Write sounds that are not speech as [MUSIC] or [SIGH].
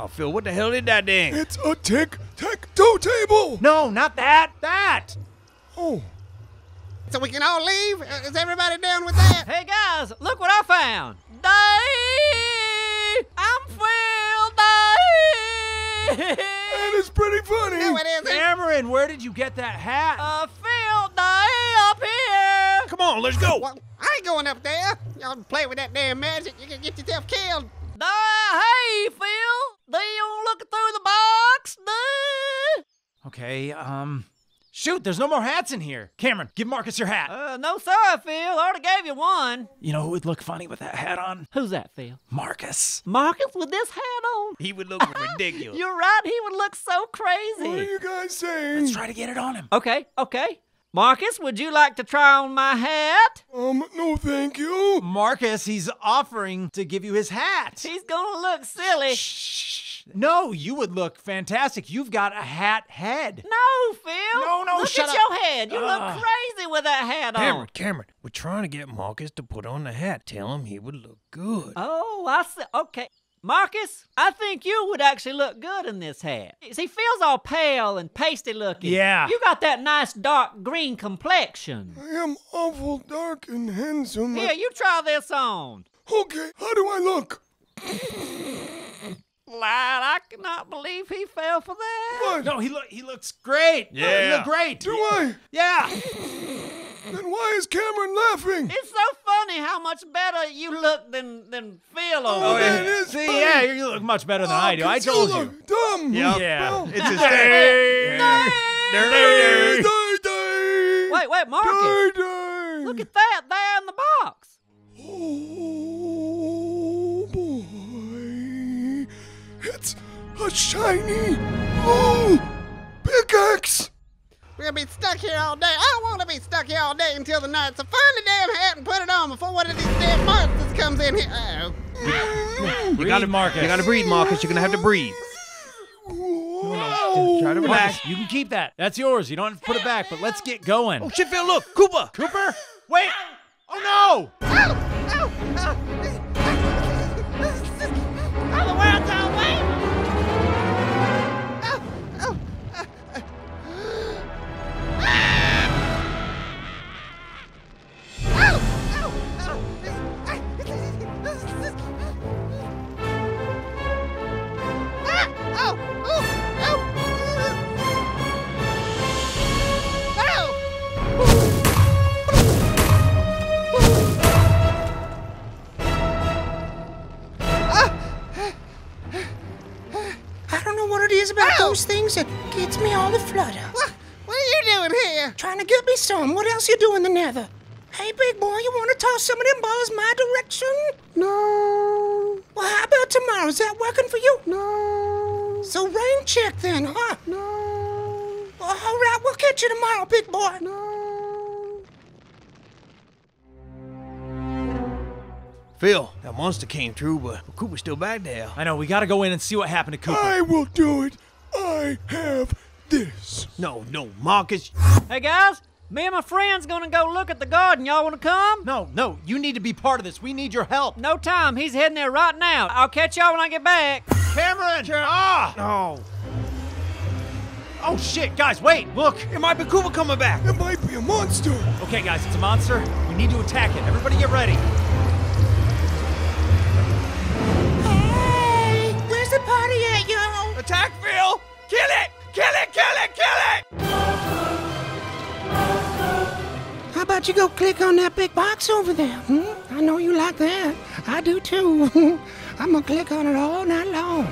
Oh, Phil, what the hell is that thing? It's a tic-tac-toe table. No, not that. That. Oh, So we can all leave? Uh, Is everybody down with that? Hey guys, look what I found. Dave! I'm Phil Dave! that is pretty funny. No, it isn't. Cameron, where did you get that hat? uh, Phil Dave up here! Come on, let's go. Well, I ain't going up there. Y'all play with that damn magic, you can get yourself killed. Dave, hey Phil! Do you look through the box? Dave? Okay, um. Shoot, there's no more hats in here. Cameron, give Marcus your hat. Uh, no sir, Phil. I already gave you one. You know who would look funny with that hat on? Who's that, Phil? Marcus. Marcus with this hat on? He would look [LAUGHS] ridiculous. You're right, he would look so crazy. What are you guys saying? Let's try to get it on him. Okay, okay. Marcus, would you like to try on my hat? Um, no, thank you. Marcus, he's offering to give you his hat. He's gonna look silly. Shh. No, you would look fantastic. You've got a hat head. No, Phil. No, no, Look shut at up. your head. You Ugh. look ah. crazy with that hat on. Cameron, Cameron, we're trying to get Marcus to put on the hat. Tell him he would look good. Oh, I see. Okay. Marcus, I think you would actually look good in this hat. See, Phil's all pale and pasty looking. Yeah. You got that nice dark green complexion. I am awful dark and handsome. Here, you try this on. Okay, how do I look? [LAUGHS] Lad, I cannot believe he fell for that. What? No, he look he looks great. Yeah, he Yeah. look great. Do I? Yeah. Then why is Cameron laughing? It's so funny how much better you look than than Phil oh, over Oh, there. that is See, funny. yeah, you look much better than Oh, I do. I told look you. Dumb. Yeah. Well, It's his thing. day, day, day. Wait, wait, Marcus. Day, day. Look at that there in the box. Oh it's a shiny blue pickaxe. We'll be stuck here all day. I don't want to be stuck here all day until the night. So find the damn hat and put it on before one of these damn monsters comes in here. Uh-oh. You got it, Marcus. You gotta breathe, Marcus. You're gonna have to breathe. Whoa. Try to relax. You can keep that. That's yours. You don't have to put it back, but let's get going. Oh shit, Phil, look, Cooper. Cooper? Wait. Oh no! Oh, oh, oh. Oh, Ah, oh, oh, oh. Oh. I don't know what it is about Ow! those things that gets me all the flutter. What, what are you doing here? Trying to get me some. What else you do in the nether? Hey, big boy, you want to toss some of them balls my direction? No, Well, how about tomorrow? Is that working for you? no, So rain check then, huh? no, all right, we'll catch you tomorrow, big boy. no. Phil, that monster came through, but Cooper's still back there. I know, we gotta go in and see what happened to Cooper. I will do it. I have this. No, no, Marcus. Hey guys, me and my friend's gonna go look at the garden. Y'all wanna come? No, no, you need to be part of this. We need your help. No time. He's heading there right now. I'll catch y'all when I get back. Cameron! Ah! No. Oh shit, guys, wait, look! It might be Cooper coming back. It might be a monster. Okay, guys, it's a monster. We need to attack it. Everybody get ready. About you go click on that big box over there? Hmm? I know you like that. I do too. [LAUGHS] I'm gonna click on it all night long.